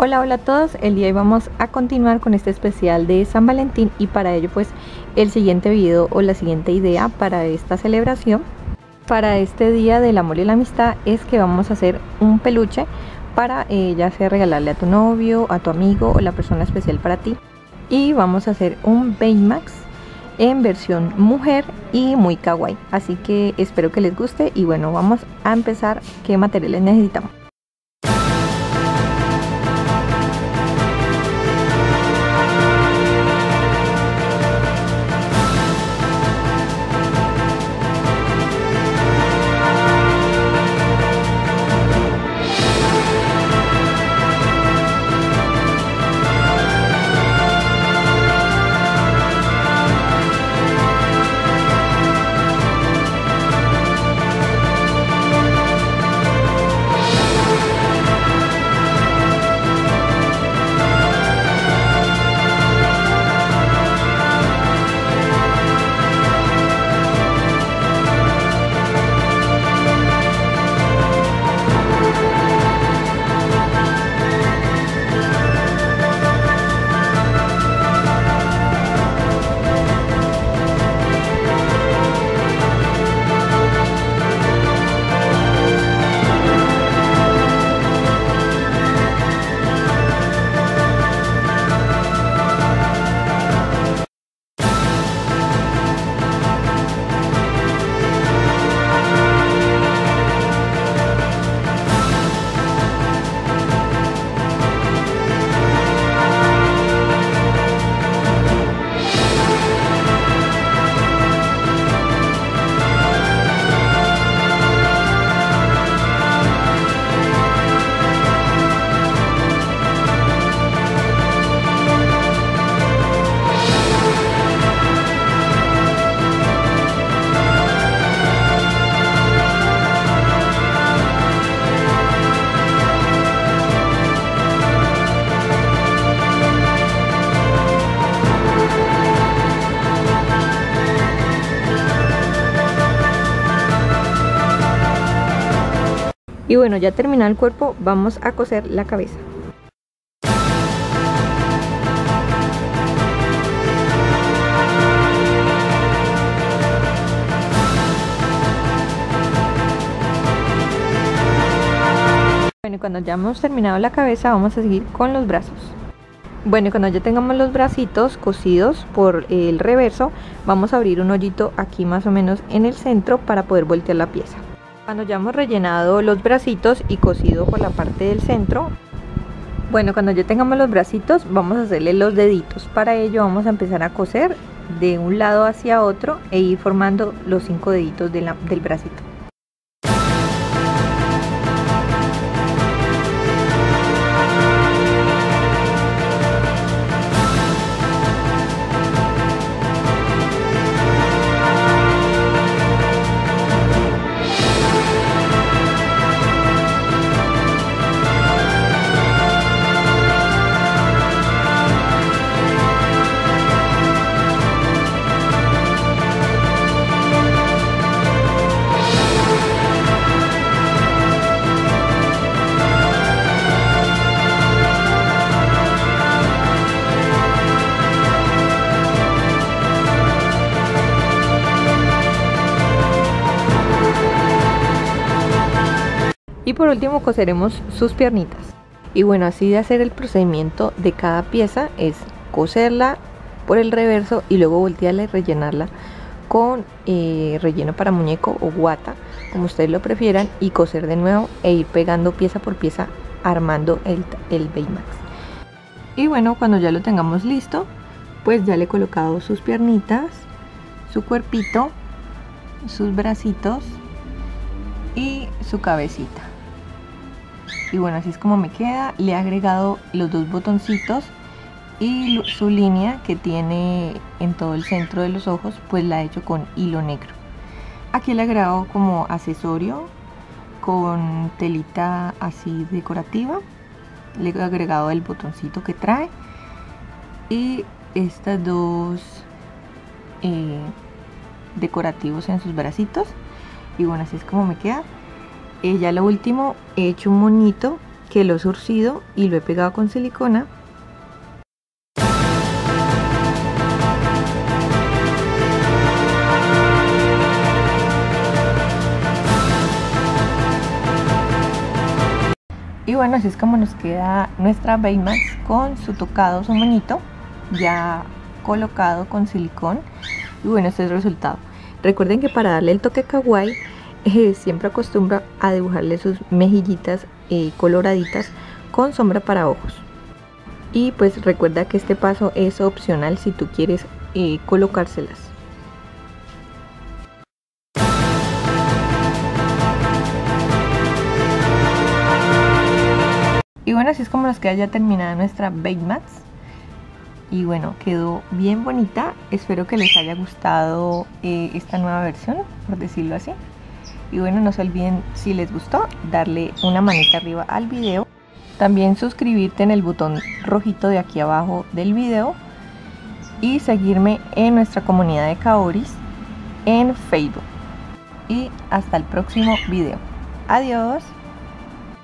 Hola, hola a todos. El día de hoy vamos a continuar con este especial de San Valentín y para ello pues el siguiente video o la siguiente idea para esta celebración para este día del amor y la amistad es que vamos a hacer un peluche para eh, ya sea regalarle a tu novio, a tu amigo o la persona especial para ti. Y vamos a hacer un Baymax en versión mujer y muy kawaii. Así que espero que les guste y bueno vamos a empezar. Qué materiales necesitamos Y bueno, ya terminado el cuerpo, vamos a coser la cabeza. Bueno, y cuando ya hemos terminado la cabeza, vamos a seguir con los brazos. Bueno, y cuando ya tengamos los bracitos cosidos por el reverso, vamos a abrir un hoyito aquí más o menos en el centro para poder voltear la pieza. Cuando ya hemos rellenado los bracitos y cosido por la parte del centro, bueno, cuando ya tengamos los bracitos, vamos a hacerle los deditos. Para ello vamos a empezar a coser de un lado hacia otro e ir formando los cinco deditos del bracito. Por último coseremos sus piernitas. Y bueno así de hacer el procedimiento de cada pieza es coserla por el reverso y luego voltearla y rellenarla con eh, relleno para muñeco o guata como ustedes lo prefieran y coser de nuevo e ir pegando pieza por pieza armando el, el Baymax. Y bueno cuando ya lo tengamos listo pues ya le he colocado sus piernitas su cuerpito sus bracitos y su cabecita y bueno así es como me queda. Le he agregado los dos botoncitos y su línea que tiene en todo el centro de los ojos pues la he hecho con hilo negro. Aquí le he agregado como accesorio con telita así decorativa. Le he agregado el botoncito que trae. Y estas dos eh, decorativos en sus bracitos. Y bueno así es como me queda eh, ya lo último he hecho un monito que lo he surcido y lo he pegado con silicona Y bueno, así es como nos queda nuestra Baymax con su tocado, su moñito, ya colocado con silicón. Y bueno, este es el resultado. Recuerden que para darle el toque kawaii, siempre acostumbro a dibujarle sus mejillitas eh, coloraditas con sombra para ojos. Y pues recuerda que este paso es opcional si tú quieres eh, colocárselas. Y bueno, así es como nos queda ya terminada nuestra Baymax. Y bueno, quedó bien bonita. Espero que les haya gustado eh, esta nueva versión, por decirlo así. Y bueno, no se olviden, si les gustó, darle una manita arriba al video. También suscribirte en el botón rojito de aquí abajo del video. Y seguirme en nuestra comunidad de Kaoris en Facebook. Y hasta el próximo video. Adiós.